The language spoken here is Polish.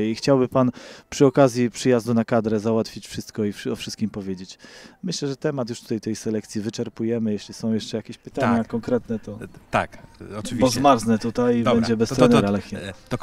I chciałby Pan przy okazji przyjazdu na kadrę załatwić wszystko i o wszystkim powiedzieć. Myślę, że temat już tutaj tej selekcji wyczerpujemy. Jeśli są jeszcze jakieś pytania Tak. konkretne, to Tak, oczywiście. bo zmarznę tutaj i będzie bez to- to- to- trenera To